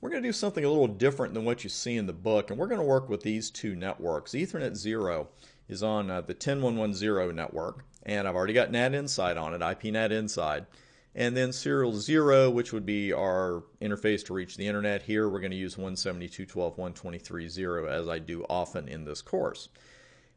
we're going to do something a little different than what you see in the book, and we're going to work with these two networks. Ethernet 0 is on uh, the 10110 network, and I've already got NAT inside on it, IPNAT inside. And then serial 0, which would be our interface to reach the internet. Here we're going to use 172.12.123.0 as I do often in this course.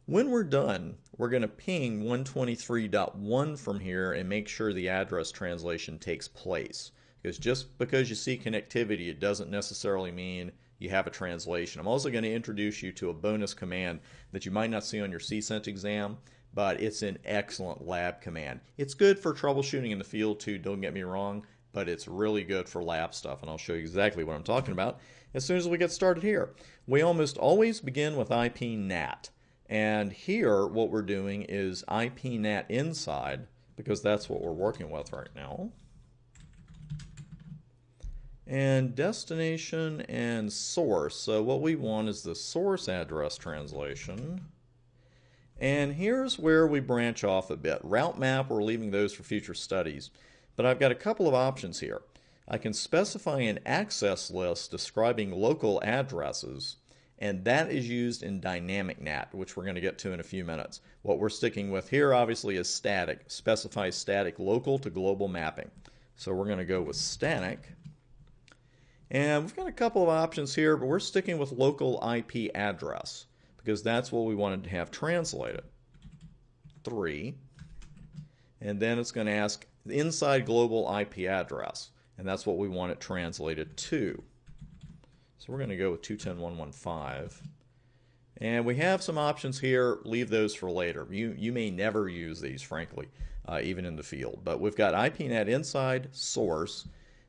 When we're done, we're going to ping 123.1 from here and make sure the address translation takes place. Because just because you see connectivity, it doesn't necessarily mean you have a translation. I'm also going to introduce you to a bonus command that you might not see on your CCENT exam, but it's an excellent lab command. It's good for troubleshooting in the field too, don't get me wrong, but it's really good for lab stuff, and I'll show you exactly what I'm talking about as soon as we get started here. We almost always begin with IPNAT, and here what we're doing is IPNAT inside, because that's what we're working with right now and destination and source. So what we want is the source address translation. And here's where we branch off a bit. Route map, we're leaving those for future studies. But I've got a couple of options here. I can specify an access list describing local addresses, and that is used in dynamic NAT, which we're going to get to in a few minutes. What we're sticking with here, obviously, is static. Specify static local to global mapping. So we're going to go with static. And we've got a couple of options here, but we're sticking with local IP address because that's what we wanted to have translated. Three. And then it's going to ask inside global IP address. And that's what we want it translated to. So we're going to go with 210.115. And we have some options here. Leave those for later. You, you may never use these, frankly, uh, even in the field. But we've got IPNAT inside source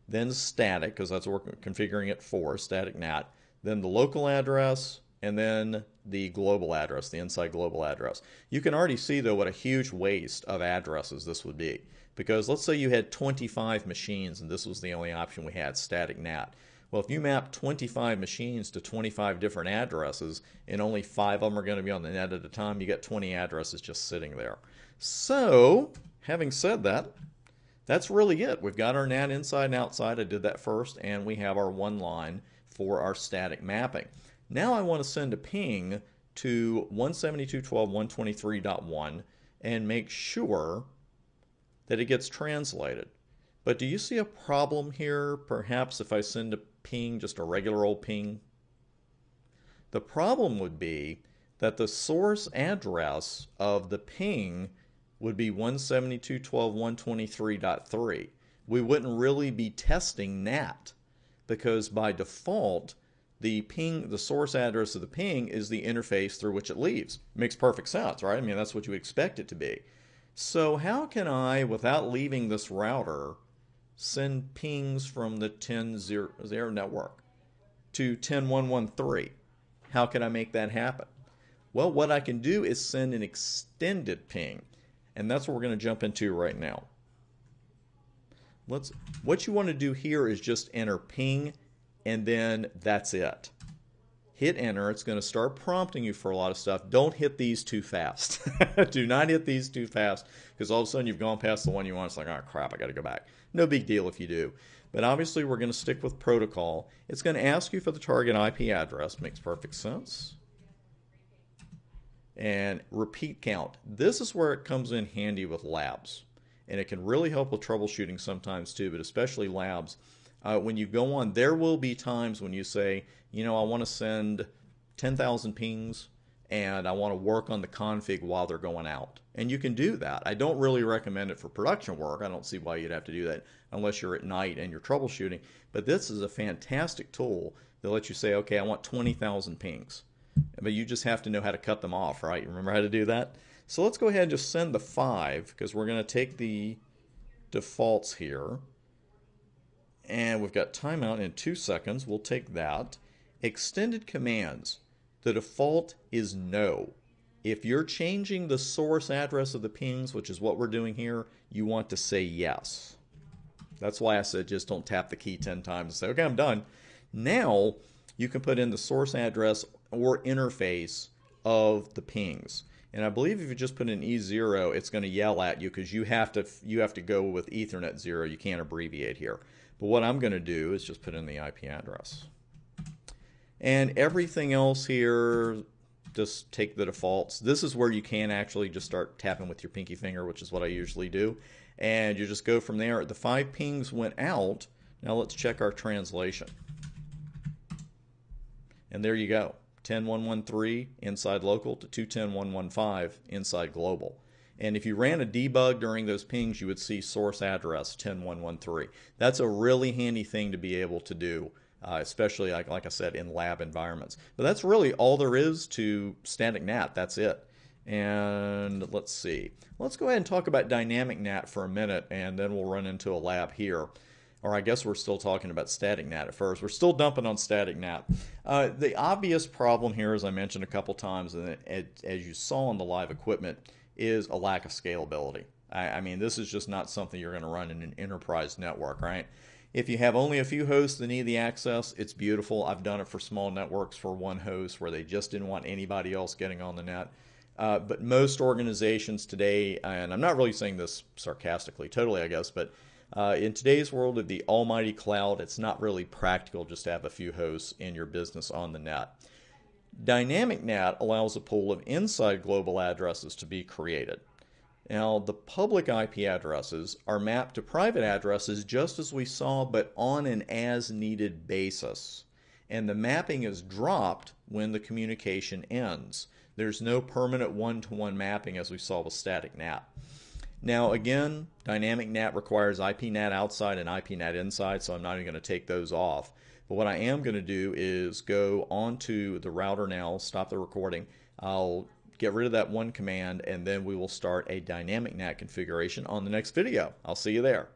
then static, because that's what we're configuring it for, static NAT, then the local address, and then the global address, the inside global address. You can already see, though, what a huge waste of addresses this would be. Because let's say you had 25 machines and this was the only option we had, static NAT. Well, if you map 25 machines to 25 different addresses and only five of them are going to be on the net at a time, you get 20 addresses just sitting there. So, having said that, that's really it. We've got our NAT inside and outside. I did that first, and we have our one line for our static mapping. Now I want to send a ping to 172.12.123.1 and make sure that it gets translated. But do you see a problem here, perhaps if I send a ping, just a regular old ping? The problem would be that the source address of the ping would be 172.12.123.3. We wouldn't really be testing NAT because by default, the ping, the source address of the ping is the interface through which it leaves. Makes perfect sense, right? I mean, that's what you expect it to be. So how can I, without leaving this router, send pings from the 10.0 network to 10.113? How can I make that happen? Well, what I can do is send an extended ping. And that's what we're going to jump into right now. Let's, what you want to do here is just enter ping, and then that's it. Hit enter. It's going to start prompting you for a lot of stuff. Don't hit these too fast. do not hit these too fast because all of a sudden you've gone past the one you want. It's like, oh crap, I got to go back. No big deal if you do. But obviously, we're going to stick with protocol. It's going to ask you for the target IP address. Makes perfect sense and repeat count. This is where it comes in handy with labs. And it can really help with troubleshooting sometimes too, but especially labs. Uh, when you go on, there will be times when you say, you know, I want to send 10,000 pings and I want to work on the config while they're going out. And you can do that. I don't really recommend it for production work. I don't see why you'd have to do that unless you're at night and you're troubleshooting. But this is a fantastic tool that lets you say, okay, I want 20,000 pings but you just have to know how to cut them off, right? You remember how to do that? So let's go ahead and just send the 5 because we're going to take the defaults here. And we've got timeout in 2 seconds. We'll take that. Extended commands. The default is no. If you're changing the source address of the pings, which is what we're doing here, you want to say yes. That's why I said just don't tap the key 10 times and say, okay, I'm done. Now you can put in the source address or interface of the pings. And I believe if you just put in E0, it's going to yell at you because you have to you have to go with Ethernet 0. You can't abbreviate here. But what I'm going to do is just put in the IP address. And everything else here, just take the defaults. This is where you can actually just start tapping with your pinky finger, which is what I usually do. And you just go from there. The five pings went out. Now let's check our translation. And there you go. 10113 inside local to 210115 inside global. And if you ran a debug during those pings, you would see source address 10113. That's a really handy thing to be able to do, uh, especially like, like I said in lab environments. But that's really all there is to static NAT. That's it. And let's see. Let's go ahead and talk about dynamic NAT for a minute, and then we'll run into a lab here or I guess we're still talking about static NAT at first. We're still dumping on static NAT. Uh, the obvious problem here, as I mentioned a couple times, and as you saw on the live equipment, is a lack of scalability. I, I mean, this is just not something you're going to run in an enterprise network, right? If you have only a few hosts that need the access, it's beautiful. I've done it for small networks for one host where they just didn't want anybody else getting on the net. Uh, but most organizations today, and I'm not really saying this sarcastically, totally, I guess, but uh, in today's world of the almighty cloud, it's not really practical just to have a few hosts in your business on the net. Dynamic NAT allows a pool of inside global addresses to be created. Now, the public IP addresses are mapped to private addresses just as we saw, but on an as needed basis. And the mapping is dropped when the communication ends. There's no permanent one to one mapping as we saw with static NAT. Now, again, dynamic NAT requires IPNAT outside and IPNAT inside, so I'm not even going to take those off. But what I am going to do is go onto the router now, stop the recording. I'll get rid of that one command, and then we will start a dynamic NAT configuration on the next video. I'll see you there.